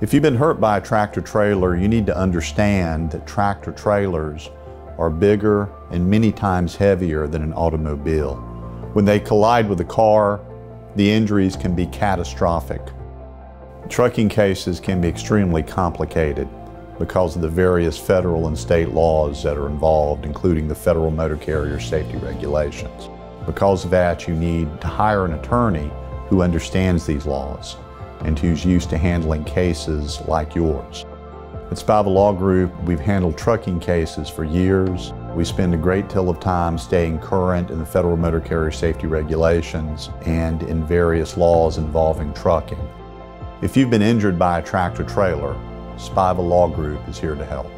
If you've been hurt by a tractor trailer, you need to understand that tractor trailers are bigger and many times heavier than an automobile. When they collide with a car, the injuries can be catastrophic. Trucking cases can be extremely complicated because of the various federal and state laws that are involved, including the Federal Motor Carrier Safety Regulations. Because of that, you need to hire an attorney who understands these laws and who's used to handling cases like yours. At Spiva Law Group, we've handled trucking cases for years. We spend a great deal of time staying current in the Federal Motor Carrier Safety Regulations and in various laws involving trucking. If you've been injured by a tractor trailer, Spiva Law Group is here to help.